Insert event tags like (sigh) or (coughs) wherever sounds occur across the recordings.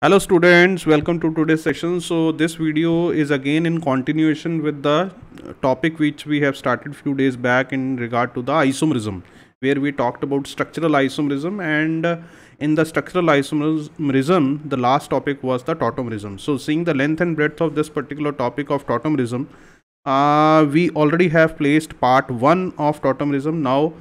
hello students. Welcome to today's session. So this video is again in continuation with the topic which we have started few days back in regard to the isomerism where we talked about structural isomerism. And uh, in the structural isomerism the last topic was the tautomerism. So seeing the length and breadth of this particular topic of tautomerism uh, we already have placed part 1 of tautomerism. Now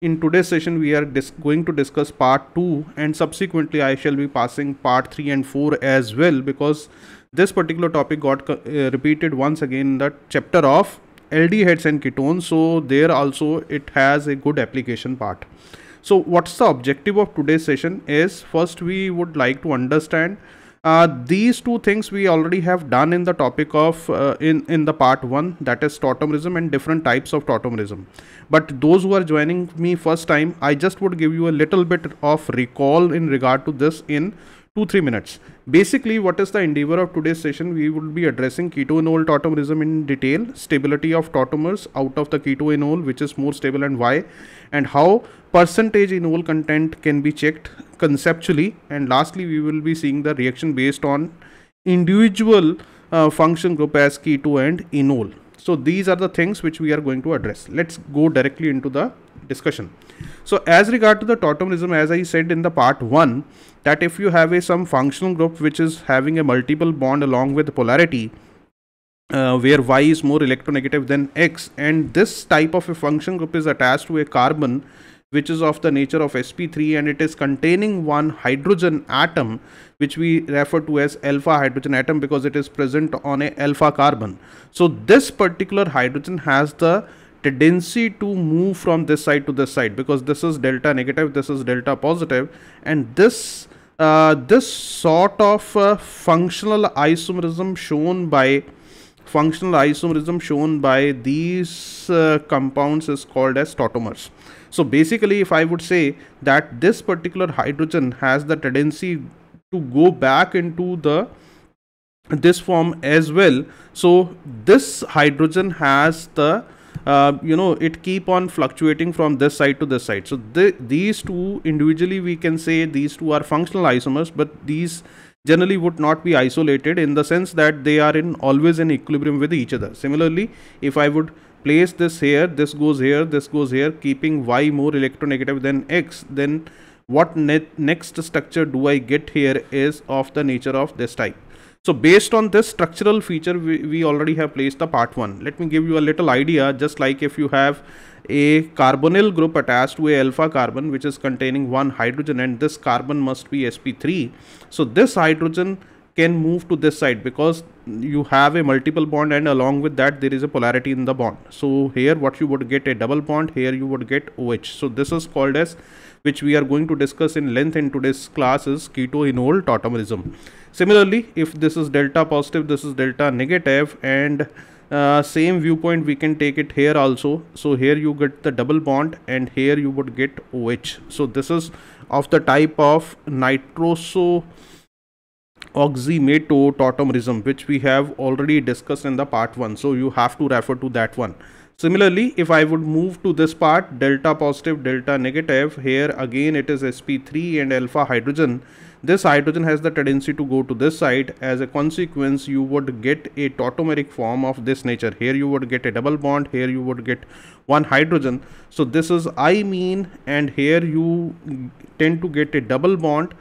in today's session we are going to discuss part 2 and subsequently I shall be passing part 3 and 4 as well because this particular topic got uh, repeated once again in the chapter of aldehydes and ketones. So there also it has a good application part. So what's the objective of today's session is first we would like to understand uh, these two things we already have done in the topic of uh, in in the part one that is tautomerism and different types of tautomerism but those who are joining me first time i just would give you a little bit of recall in regard to this in 2-3 minutes. Basically, what is the endeavor of today's session? We will be addressing ketoenol tautomerism in detail, stability of tautomers out of the ketoenol, which is more stable and why, and how percentage enol content can be checked conceptually. And lastly, we will be seeing the reaction based on individual uh, function group as keto and enol. So these are the things which we are going to address. Let's go directly into the discussion. So as regard to the tautomerism, as I said in the part 1, that if you have a some functional group which is having a multiple bond along with polarity, uh, where y is more electronegative than x and this type of a function group is attached to a carbon which is of the nature of sp3 and it is containing one hydrogen atom which we refer to as alpha hydrogen atom because it is present on a alpha carbon so this particular hydrogen has the tendency to move from this side to this side because this is delta negative this is delta positive and this uh, this sort of uh, functional isomerism shown by functional isomerism shown by these uh, compounds is called as tautomers so basically if i would say that this particular hydrogen has the tendency to go back into the this form as well. So this hydrogen has the uh, you know it keep on fluctuating from this side to this side. So the, these two individually we can say these two are functional isomers but these generally would not be isolated in the sense that they are in always in equilibrium with each other. Similarly if i would place this here this goes here this goes here keeping y more electronegative than x then what next structure do i get here is of the nature of this type so based on this structural feature, we, we already have placed the part 1. Let me give you a little idea, just like if you have a carbonyl group attached to a alpha carbon which is containing one hydrogen and this carbon must be sp3 so this hydrogen can move to this side because you have a multiple bond and along with that there is a polarity in the bond. So here what you would get a double bond here you would get OH so this is called as which we are going to discuss in length in today's class is ketoenol tautomerism Similarly, if this is delta positive, this is delta negative and uh, same viewpoint we can take it here also. So here you get the double bond and here you would get OH. So this is of the type of nitroso oxymato tautomerism which we have already discussed in the part 1 so you have to refer to that one similarly if i would move to this part delta positive delta negative here again it is sp3 and alpha hydrogen this hydrogen has the tendency to go to this side as a consequence you would get a tautomeric form of this nature. Here you would get a double bond. Here you would get one hydrogen. So this is imine and here you tend to get a double bond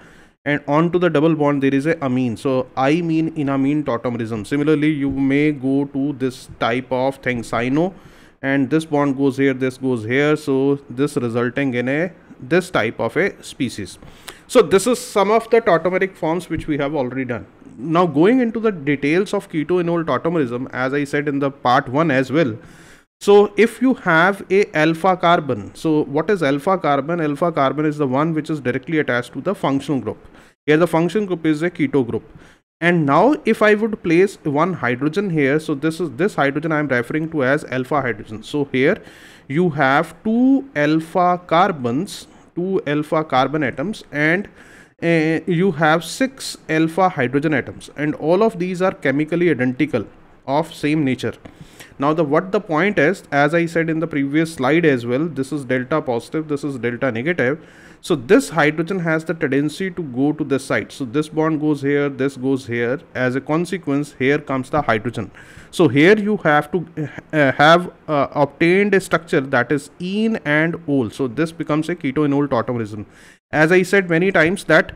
and onto the double bond there is a amine. So imine enamine tautomerism similarly you may go to this type of thing cyano and this bond goes here this goes here. So this resulting in a this type of a species so this is some of the tautomeric forms which we have already done. Now going into the details of ketoenol tautomerism as I said in the part 1 as well. So if you have a alpha carbon, so what is alpha carbon? Alpha carbon is the one which is directly attached to the functional group. Here the function group is a keto group. And now if I would place one hydrogen here, so this is this hydrogen I am referring to as alpha hydrogen. So here you have two alpha carbons two alpha carbon atoms and uh, you have six alpha hydrogen atoms. And all of these are chemically identical of same nature now the what the point is as i said in the previous slide as well this is delta positive this is delta negative. So this hydrogen has the tendency to go to this side. So this bond goes here this goes here. As a consequence here comes the hydrogen. So here you have to uh, have uh, obtained a structure that is ene and ol so this becomes a keto-enol tautomerism as i said many times that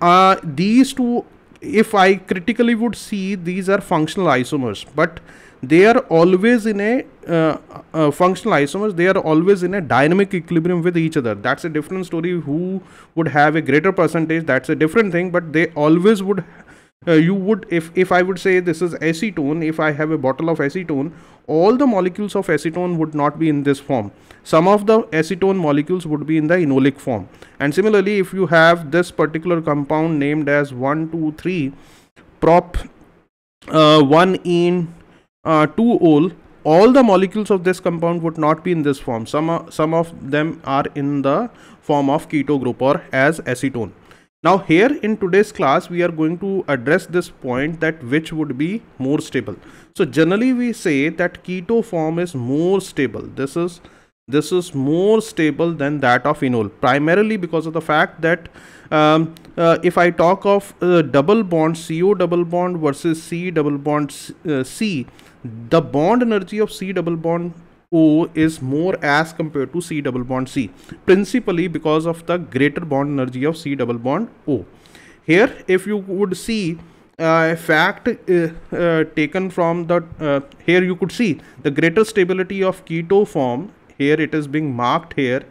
uh, these two if i critically would see these are functional isomers. But they are always in a uh, uh, functional isomers. They are always in a dynamic equilibrium with each other. That's a different story. Who would have a greater percentage? That's a different thing but they always would uh, you would if if i would say this is acetone if i have a bottle of acetone all the molecules of acetone would not be in this form. Some of the acetone molecules would be in the enolic form. And similarly if you have this particular compound named as 1 2 3 prop uh, 1 in uh, 2 ol all the molecules of this compound would not be in this form. Some uh, some of them are in the form of keto group or as acetone. Now here in today's class we are going to address this point that which would be more stable. So generally we say that keto form is more stable. This is this is more stable than that of enol primarily because of the fact that um, uh, if I talk of uh, double bond CO double bond versus C double bond uh, C the bond energy of C double bond O is more as compared to C double bond C principally because of the greater bond energy of C double bond O. Here if you would see uh, a fact uh, uh, taken from the uh, here you could see the greater stability of keto form here it is being marked here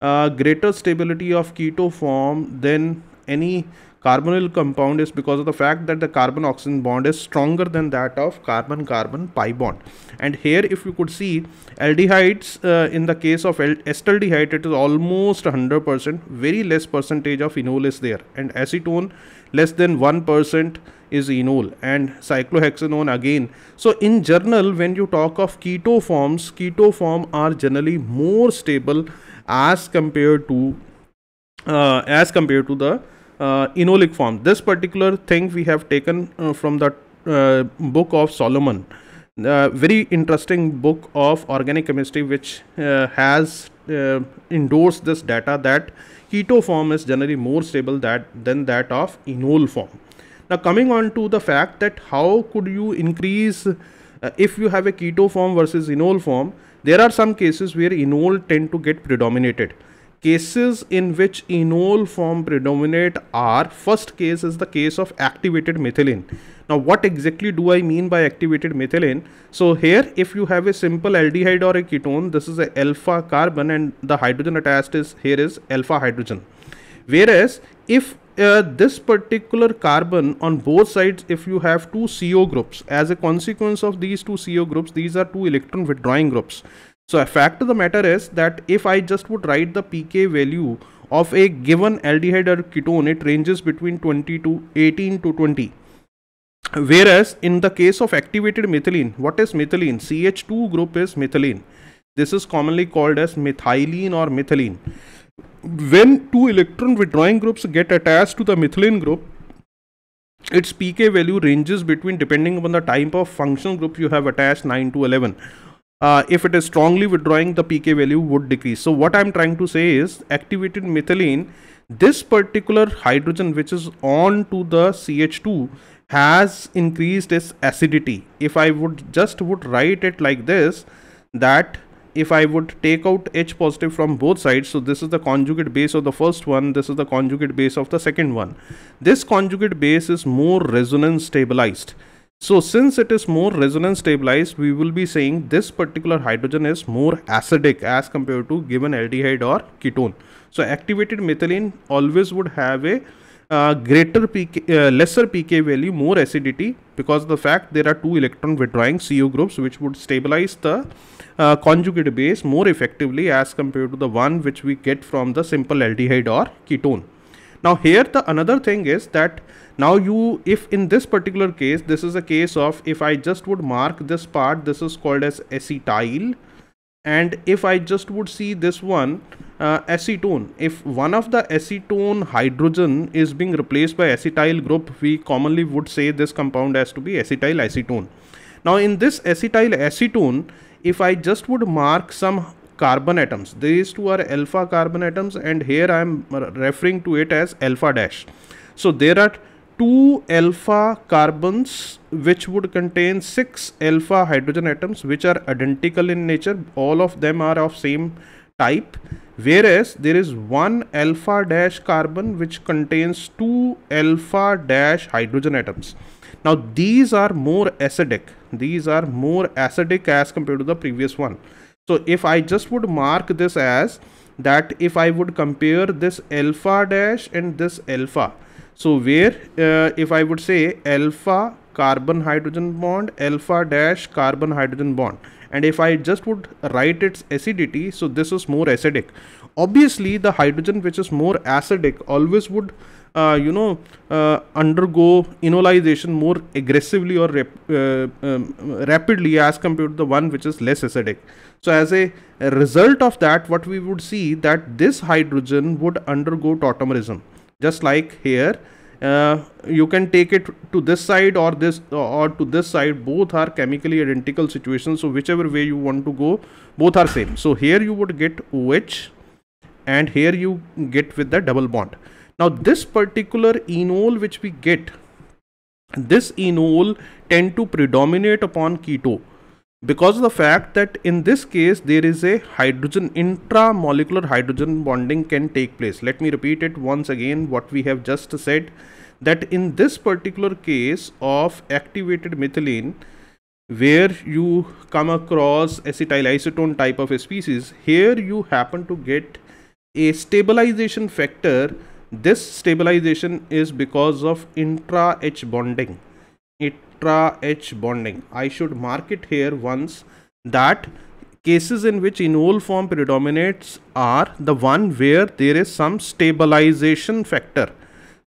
uh, greater stability of keto form than any carbonyl compound is because of the fact that the carbon oxygen bond is stronger than that of carbon carbon pi bond. And here if you could see aldehydes uh, in the case of acetaldehyde it is almost 100% very less percentage of enol is there. And acetone less than 1% is enol and cyclohexanone again. So in general when you talk of keto forms keto form are generally more stable as compared to uh, as compared to the uh, enolic form. This particular thing we have taken uh, from the uh, book of solomon. Uh, very interesting book of organic chemistry which uh, has endorsed this data that keto form is generally more stable that than that of enol form now coming on to the fact that how could you increase uh, if you have a keto form versus enol form there are some cases where enol tend to get predominated. Cases in which enol form predominate are first case is the case of activated methylene. Now what exactly do I mean by activated methylene? So here if you have a simple aldehyde or a ketone this is a alpha carbon and the hydrogen attached is here is alpha hydrogen. Whereas if uh, this particular carbon on both sides if you have two CO groups as a consequence of these two CO groups these are two electron withdrawing groups. So a fact of the matter is that if I just would write the pK value of a given aldehyde or ketone it ranges between 20 to 18 to 20 whereas in the case of activated methylene what is methylene? CH2 group is methylene. This is commonly called as methylene or methylene when two electron withdrawing groups get attached to the methylene group its pK value ranges between depending upon the type of functional group you have attached 9 to 11 uh, if it is strongly withdrawing the pK value would decrease. So what I'm trying to say is activated methylene this particular hydrogen which is on to the CH2 has increased its acidity. If I would just would write it like this that if I would take out H positive from both sides, so this is the conjugate base of the first one, this is the conjugate base of the second one. This conjugate base is more resonance stabilized. So since it is more resonance stabilized, we will be saying this particular hydrogen is more acidic as compared to given aldehyde or ketone. So activated methylene always would have a uh, greater PK, uh, lesser pK value, more acidity because the fact there are two electron withdrawing CO groups which would stabilize the uh, conjugate base more effectively as compared to the one which we get from the simple aldehyde or ketone. Now here the another thing is that now you if in this particular case this is a case of if I just would mark this part this is called as acetyl and if I just would see this one uh, acetone if one of the acetone hydrogen is being replaced by acetyl group we commonly would say this compound has to be acetyl acetone now in this acetyl acetone if i just would mark some carbon atoms these two are alpha carbon atoms and here i am referring to it as alpha dash. So there are two alpha carbons which would contain six alpha hydrogen atoms which are identical in nature. All of them are of same type. Whereas there is one alpha dash carbon which contains two alpha dash hydrogen atoms. Now these are more acidic these are more acidic as compared to the previous one. So if i just would mark this as that if i would compare this alpha dash and this alpha so where uh, if I would say alpha carbon hydrogen bond alpha dash carbon hydrogen bond and if I just would write its acidity so this is more acidic. Obviously the hydrogen which is more acidic always would uh, you know uh, undergo enolization more aggressively or rap uh, um, rapidly as compared to the one which is less acidic. So as a, a result of that what we would see that this hydrogen would undergo tautomerism. Just like here uh, you can take it to this side or this or to this side. Both are chemically identical situations. So whichever way you want to go both are same. So here you would get OH and here you get with the double bond now this particular enol which we get this enol tend to predominate upon keto because of the fact that in this case there is a hydrogen intramolecular hydrogen bonding can take place. Let me repeat it once again what we have just said that in this particular case of activated methylene where you come across acetyl acetone type of a species here you happen to get a stabilization factor this stabilization is because of intra H bonding intra H bonding. I should mark it here once that cases in which enol form predominates are the one where there is some stabilization factor.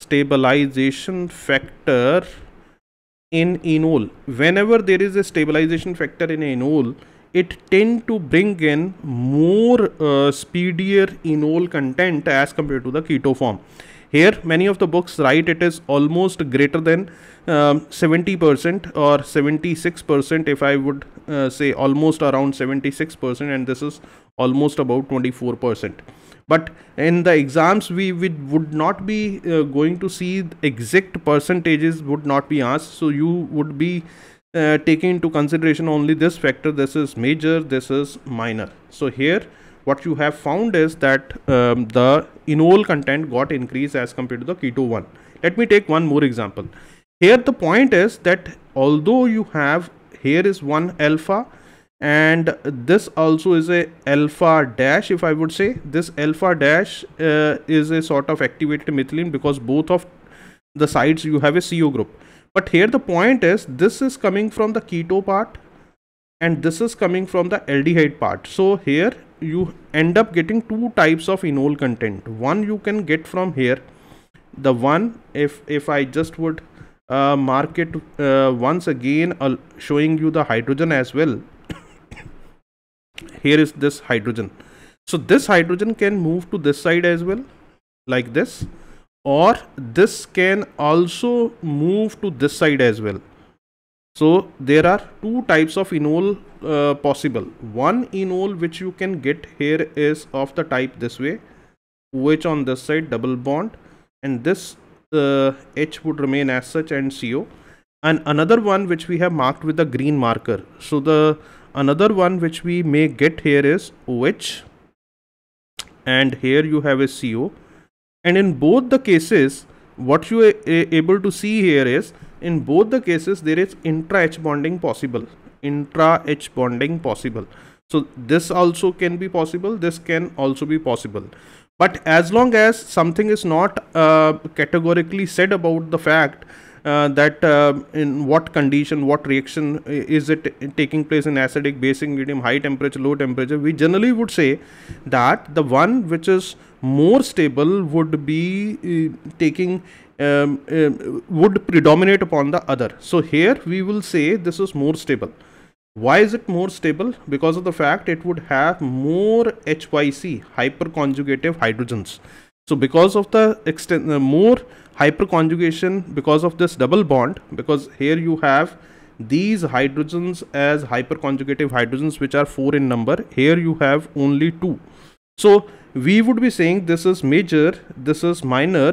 Stabilization factor in enol. Whenever there is a stabilization factor in enol, it tend to bring in more uh, speedier enol content as compared to the keto form. Here many of the books write it is almost greater than 70% um, or 76% if I would uh, say almost around 76% and this is almost about 24% but in the exams we, we would not be uh, going to see exact percentages would not be asked so you would be uh, taking into consideration only this factor this is major this is minor. So here what you have found is that um, the enol content got increased as compared to the keto one. Let me take one more example. Here the point is that although you have here is one alpha and this also is a alpha dash if i would say. This alpha dash uh, is a sort of activated methylene because both of the sides you have a co group but here the point is this is coming from the keto part and this is coming from the aldehyde part. So here you end up getting two types of enol content. One you can get from here. The one if if i just would uh, mark it uh, once again uh, showing you the hydrogen as well. (coughs) Here is this hydrogen. So this hydrogen can move to this side as well like this or this can also move to this side as well. So there are two types of enol uh, possible. One enol which you can get here is of the type this way which on this side double bond and this the H would remain as such and CO and another one which we have marked with the green marker. So the another one which we may get here is OH and here you have a CO and in both the cases what you are able to see here is in both the cases there is intra H bonding possible. Intra H bonding possible. So this also can be possible this can also be possible. But as long as something is not uh, categorically said about the fact that uh, in what condition what reaction is it taking place in acidic basic medium high temperature low temperature we generally would say that the one which is more stable would be uh, taking um, um, would predominate upon the other so here we will say this is more stable why is it more stable? Because of the fact it would have more HYC, hyperconjugative hydrogens. So because of the extent, uh, more hyperconjugation, because of this double bond, because here you have these hydrogens as hyperconjugative hydrogens which are 4 in number here you have only 2 so we would be saying this is major this is minor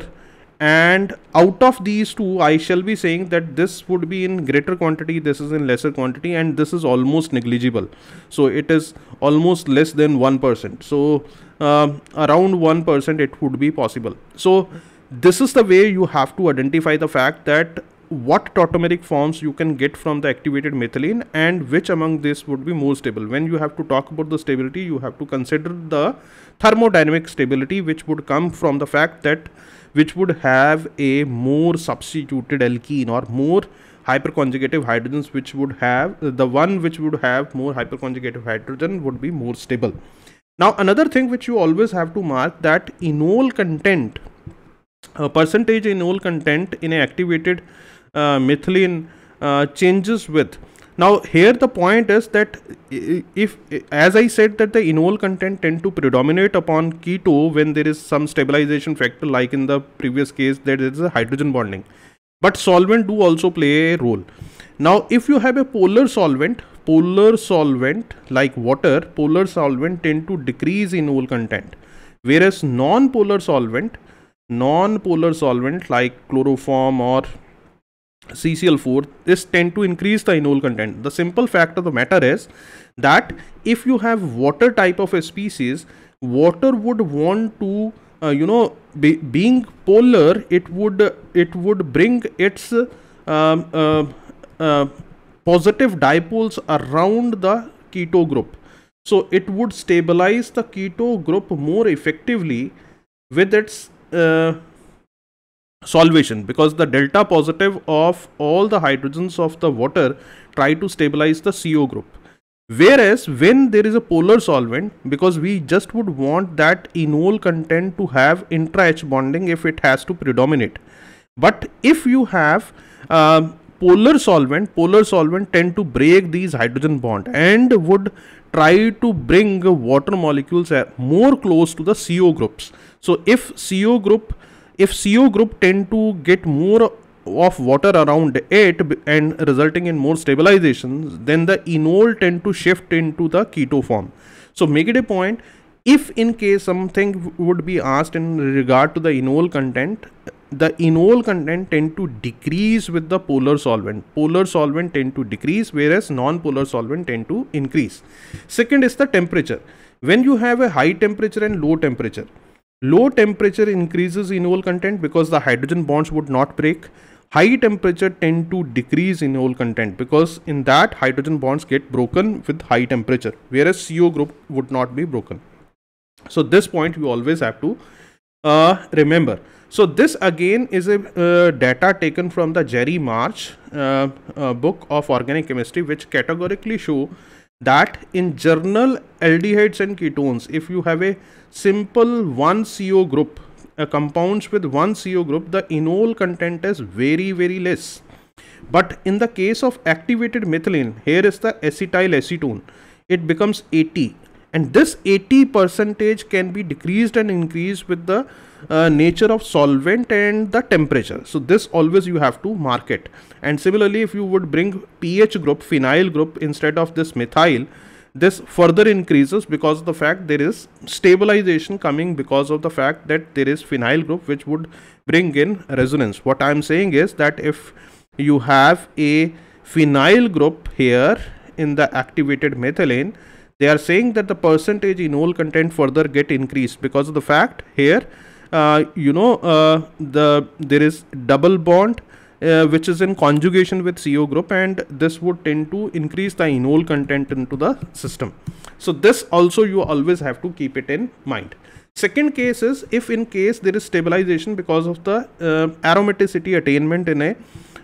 and out of these two i shall be saying that this would be in greater quantity this is in lesser quantity and this is almost negligible. So it is almost less than 1% so Um, around 1% it would be possible. So this is the way you have to identify the fact that what tautomeric forms you can get from the activated methylene and which among this would be more stable. When you have to talk about the stability you have to consider the thermodynamic stability which would come from the fact that which would have a more substituted alkene or more hyperconjugative hydrogens which would have the one which would have more hyperconjugative hydrogen would be more stable now another thing which you always have to mark that enol content uh, percentage enol content in a activated uh, methylene uh, changes with now here the point is that if as I said that the enol content tend to predominate upon keto when there is some stabilization factor like in the previous case that there is a hydrogen bonding but solvent do also play a role. Now if you have a polar solvent polar solvent like water polar solvent tend to decrease enol content whereas non-polar solvent non-polar solvent like chloroform or CCl4 this tend to increase the enol content. The simple fact of the matter is that if you have water type of a species, water would want to uh, you know be, being polar it would it would bring its um, uh, uh, positive dipoles around the keto group. So it would stabilize the keto group more effectively with its uh, solvation because the delta positive of all the hydrogens of the water try to stabilize the CO group. Whereas when there is a polar solvent, because we just would want that enol content to have intra-H bonding if it has to predominate. But if you have uh, polar solvent, polar solvent tend to break these hydrogen bond and would try to bring water molecules more close to the CO groups. So if CO group if CO group tend to get more of water around it and resulting in more stabilizations, then the enol tend to shift into the keto form. So make it a point, if in case something would be asked in regard to the enol content, the enol content tend to decrease with the polar solvent. Polar solvent tend to decrease whereas non-polar solvent tend to increase. Second is the temperature. When you have a high temperature and low temperature, Low temperature increases enol content because the hydrogen bonds would not break. High temperature tend to decrease enol content because in that hydrogen bonds get broken with high temperature whereas CO group would not be broken. So this point you always have to uh, remember. So this again is a uh, data taken from the Jerry March uh, uh book of organic chemistry which categorically show that in general aldehydes and ketones if you have a simple one CO group a compounds with one CO group the enol content is very very less. But in the case of activated methylene here is the acetyl acetone. It becomes 80 and this 80 percentage can be decreased and increased with the uh, nature of solvent and the temperature. So this always you have to mark it and similarly if you would bring ph group phenyl group instead of this methyl this further increases because of the fact there is stabilization coming because of the fact that there is phenyl group which would bring in resonance. What i am saying is that if you have a phenyl group here in the activated methylene they are saying that the percentage enol content further get increased because of the fact here uh, you know uh, the there is double bond uh, which is in conjugation with CO group and this would tend to increase the enol content into the system. So this also you always have to keep it in mind. Second case is if in case there is stabilization because of the uh, aromaticity attainment in a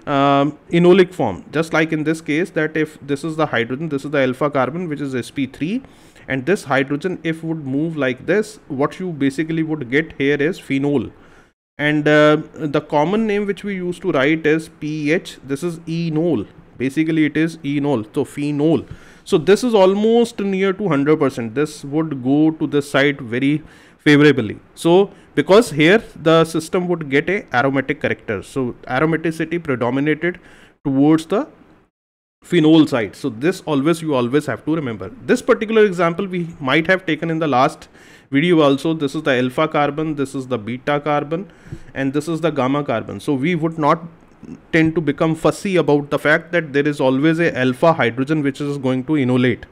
um, enolic form. Just like in this case that if this is the hydrogen this is the alpha carbon which is sp3 and this hydrogen if would move like this what you basically would get here is phenol. And uh, the common name which we used to write is ph this is enol. Basically it is enol so phenol. So this is almost near to 100% this would go to the site very favorably. So because here the system would get a aromatic character. So aromaticity predominated towards the phenol side. So this always you always have to remember. This particular example we might have taken in the last video also. This is the alpha carbon this is the beta carbon and this is the gamma carbon. So we would not tend to become fussy about the fact that there is always a alpha hydrogen which is going to enolate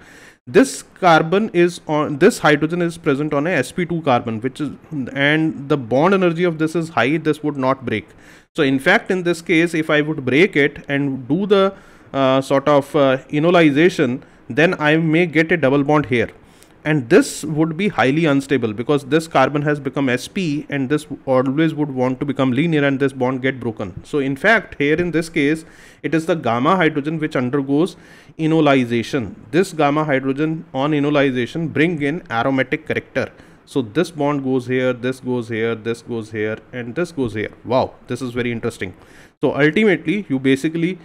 this carbon is on this hydrogen is present on a sp2 carbon which is and the bond energy of this is high this would not break. So in fact in this case if i would break it and do the uh, sort of uh, enolization then I may get a double bond here and this would be highly unstable because this carbon has become sp and this always would want to become linear and this bond get broken. So in fact here in this case it is the gamma hydrogen which undergoes enolization this gamma hydrogen on enolization bring in aromatic character. So this bond goes here this goes here this goes here and this goes here. Wow this is very interesting. So ultimately you basically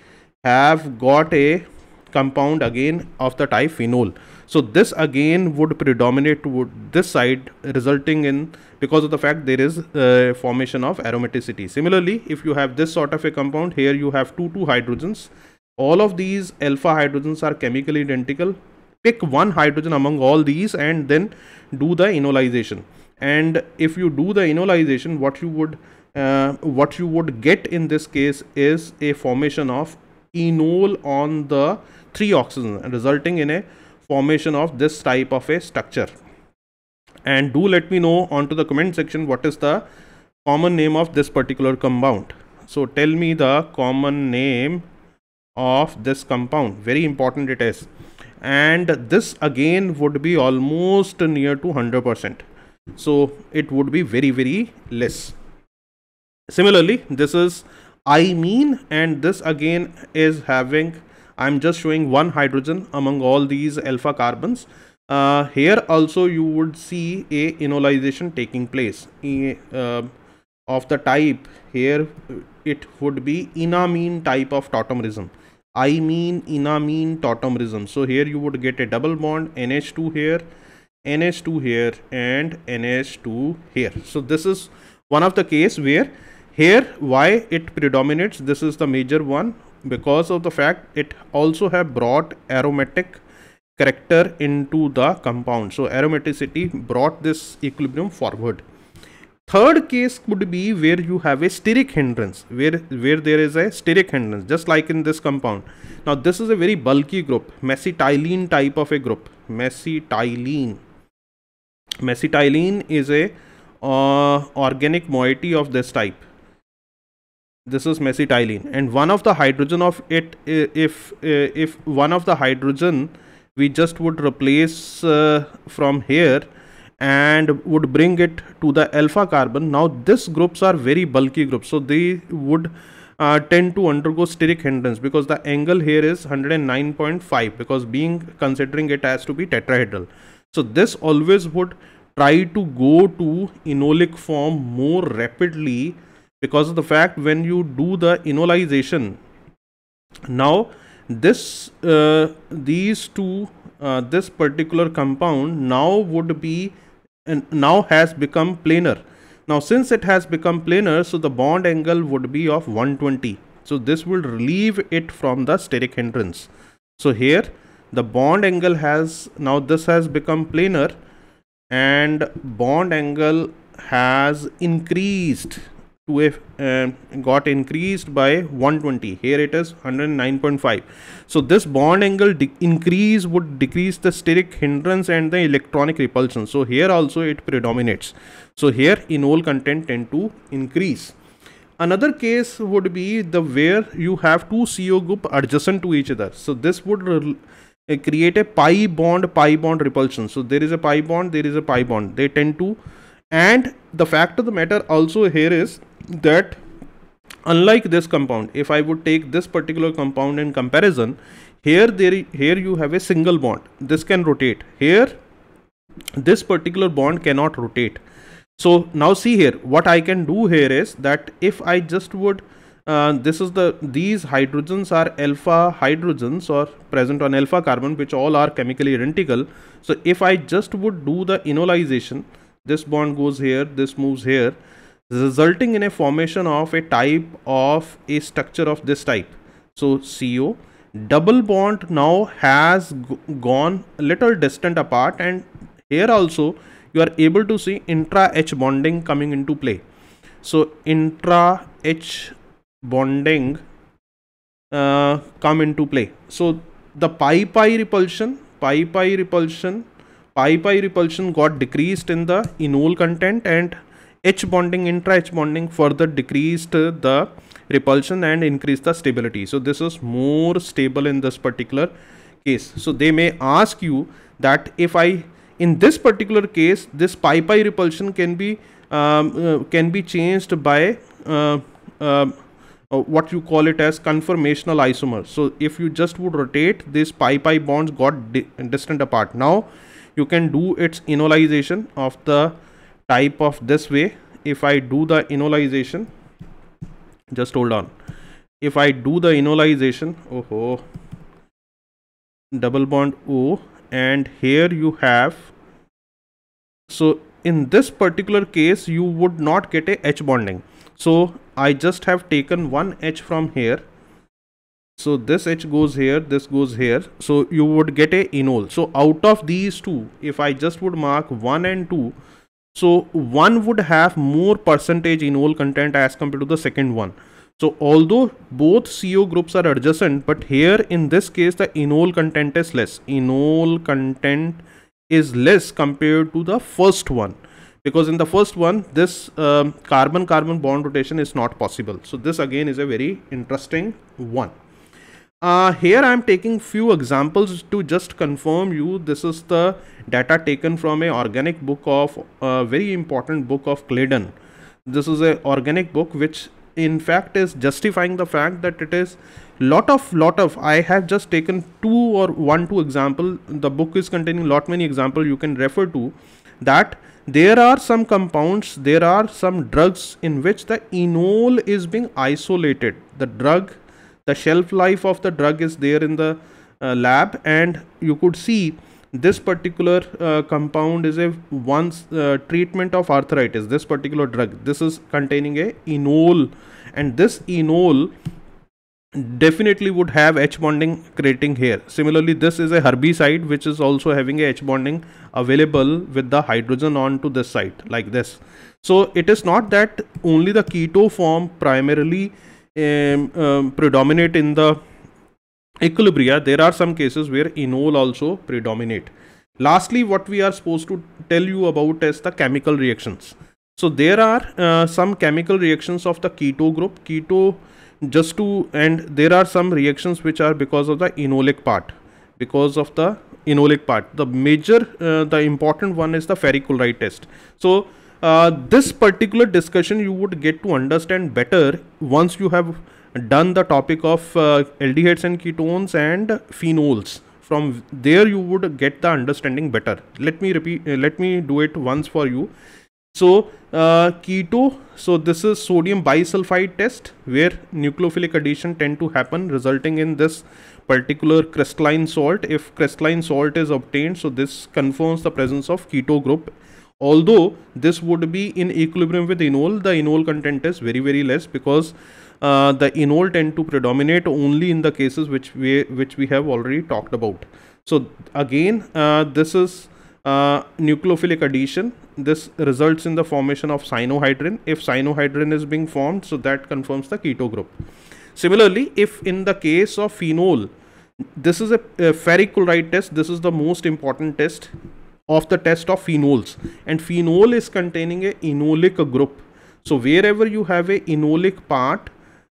have got a compound again of the type phenol so this again would predominate to this side resulting in because of the fact there is a formation of aromaticity. Similarly if you have this sort of a compound here you have two two hydrogens. All of these alpha hydrogens are chemically identical. Pick one hydrogen among all these and then do the enolization and if you do the enolization what you would uh, what you would get in this case is a formation of enol on the three oxygen resulting in a formation of this type of a structure. And do let me know onto the comment section what is the common name of this particular compound. So tell me the common name of this compound. Very important it is. And this again would be almost near to 100 percent. So it would be very very less. Similarly this is imine and this again is having i'm just showing one hydrogen among all these alpha carbons. Uh, here also you would see a enolization taking place. Uh, of the type here it would be enamine type of tautomerism. I mean enamine tautomerism. So here you would get a double bond nh2 here nh2 here and nh2 here. So this is one of the case where here why it predominates this is the major one because of the fact it also have brought aromatic character into the compound. So aromaticity brought this equilibrium forward. Third case could be where you have a steric hindrance where where there is a steric hindrance just like in this compound. Now this is a very bulky group mesitylene type of a group mesitylene mesitylene is a uh, organic moiety of this type this is mesitylene. And one of the hydrogen of it if if one of the hydrogen we just would replace uh, from here and would bring it to the alpha carbon. Now these groups are very bulky groups. So they would uh, tend to undergo steric hindrance because the angle here is 109.5 because being considering it has to be tetrahedral. So this always would try to go to enolic form more rapidly because of the fact when you do the enolization now this uh, these two uh, this particular compound now would be and now has become planar. Now since it has become planar so the bond angle would be of 120 so this will relieve it from the steric hindrance. So here the bond angle has now this has become planar and bond angle has increased to a uh, got increased by 120 here it is 109.5 so this bond angle increase would decrease the steric hindrance and the electronic repulsion. So here also it predominates. So here enol content tend to increase. Another case would be the where you have two co group adjacent to each other. So this would uh, create a pi bond pi bond repulsion. So there is a pi bond there is a pi bond. They tend to and the fact of the matter also here is that unlike this compound if i would take this particular compound in comparison here there here you have a single bond. This can rotate. Here this particular bond cannot rotate. So now see here what i can do here is that if i just would uh, this is the these hydrogens are alpha hydrogens or present on alpha carbon which all are chemically identical. So if i just would do the enolization this bond goes here this moves here resulting in a formation of a type of a structure of this type so CO double bond now has gone a little distant apart and here also you are able to see intra H bonding coming into play. So intra H bonding uh, come into play. So the pi pi repulsion, pi pi repulsion, pi pi repulsion got decreased in the enol content and H bonding, intra H bonding further decreased the repulsion and increased the stability. So this is more stable in this particular case. So they may ask you that if I in this particular case this pi pi repulsion can be um, uh, can be changed by uh, uh, uh, what you call it as conformational isomer so if you just would rotate this pi pi bonds got di distant apart now you can do its enolization of the type of this way. If I do the enolization just hold on. If I do the enolization oh double bond O and here you have so in this particular case you would not get a H bonding. So I just have taken one H from here. So this H goes here this goes here. So you would get a enol so out of these two if I just would mark 1 and 2 so one would have more percentage enol content as compared to the second one. So although both CO groups are adjacent but here in this case the enol content is less. Enol content is less compared to the first one. Because in the first one this um, carbon carbon bond rotation is not possible. So this again is a very interesting one uh, here I am taking few examples to just confirm you this is the data taken from a organic book of a uh, very important book of Clayden. This is a organic book which in fact is justifying the fact that it is lot of lot of i have just taken two or one two example. The book is containing lot many example you can refer to that there are some compounds there are some drugs in which the enol is being isolated. The drug the shelf life of the drug is there in the uh, lab and you could see this particular uh, compound is a once uh, treatment of arthritis this particular drug this is containing a enol and this enol definitely would have H bonding creating here. Similarly, this is a herbicide which is also having a H bonding available with the hydrogen onto this site like this. So it is not that only the keto form primarily um, um, predominate in the equilibria. There are some cases where enol also predominate. Lastly, what we are supposed to tell you about is the chemical reactions. So there are uh, some chemical reactions of the keto group. Keto just to and there are some reactions which are because of the enolic part because of the enolic part the major uh, the important one is the ferric chloride test so uh, this particular discussion you would get to understand better once you have done the topic of uh, aldehydes and ketones and phenols from there you would get the understanding better let me repeat uh, let me do it once for you so uh, keto, so this is sodium bisulfite test where nucleophilic addition tend to happen resulting in this particular crystalline salt. If crystalline salt is obtained, so this confirms the presence of keto group. Although this would be in equilibrium with enol, the enol content is very very less because uh, the enol tend to predominate only in the cases which we which we have already talked about. So again, uh, this is uh, nucleophilic addition this results in the formation of cyanohydrin. If cyanohydrin is being formed so that confirms the keto group. Similarly if in the case of phenol this is a, a ferric chloride test this is the most important test of the test of phenols. And phenol is containing a enolic group. So wherever you have a enolic part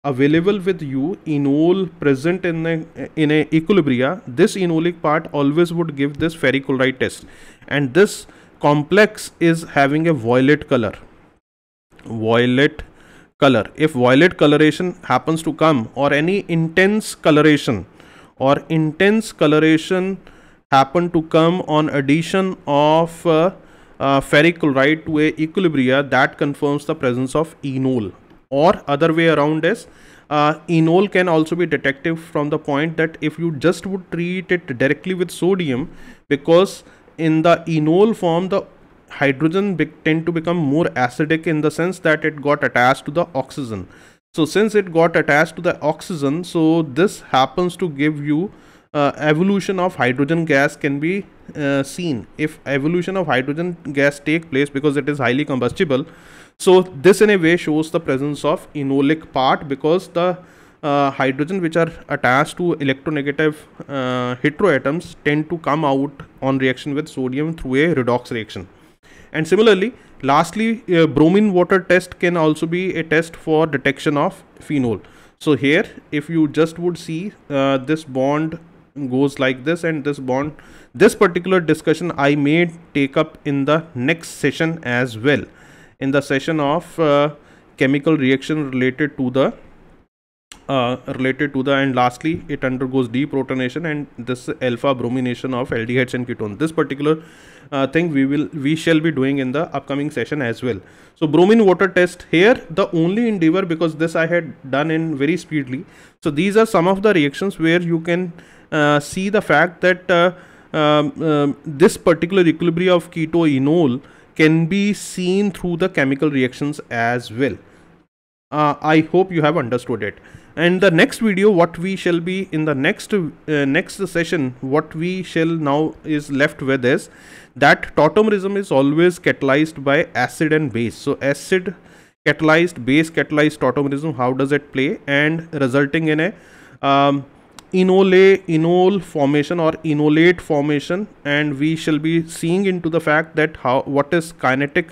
available with you enol present in a in a equilibria this enolic part always would give this ferric chloride test. And this complex is having a violet color. Violet color. If violet coloration happens to come or any intense coloration or intense coloration happen to come on addition of uh, uh, ferric chloride to a equilibria that confirms the presence of enol. Or other way around is uh, enol can also be detective from the point that if you just would treat it directly with sodium because in the enol form the hydrogen tend to become more acidic in the sense that it got attached to the oxygen. So since it got attached to the oxygen so this happens to give you uh, evolution of hydrogen gas can be uh, seen. If evolution of hydrogen gas take place because it is highly combustible so this in a way shows the presence of enolic part because the uh, hydrogen which are attached to electronegative uh, heteroatoms tend to come out on reaction with sodium through a redox reaction. And similarly lastly bromine water test can also be a test for detection of phenol. So here if you just would see uh, this bond goes like this and this bond this particular discussion i may take up in the next session as well. In the session of uh, chemical reaction related to the uh, related to the and lastly it undergoes deprotonation and this alpha bromination of aldehydes and ketone. This particular uh, thing we will we shall be doing in the upcoming session as well. So bromine water test here the only endeavor because this i had done in very speedily so these are some of the reactions where you can see the fact that uh, um, um, this particular equilibrium of keto enol can be seen through the chemical reactions as well. Uh, i hope you have understood it. And the next video what we shall be in the next uh, next session what we shall now is left with is that tautomerism is always catalyzed by acid and base. So acid catalyzed base catalyzed tautomerism how does it play? And resulting in a um, enole enol formation or enolate formation and we shall be seeing into the fact that how what is kinetic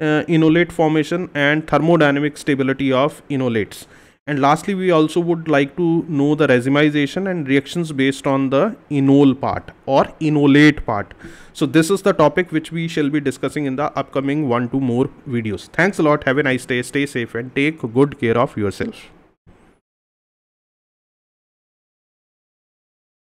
uh, enolate formation and thermodynamic stability of enolates and lastly, we also would like to know the racemization and reactions based on the enol part or enolate part. So this is the topic which we shall be discussing in the upcoming one to more videos. Thanks a lot. Have a nice day. Stay safe and take good care of yourself.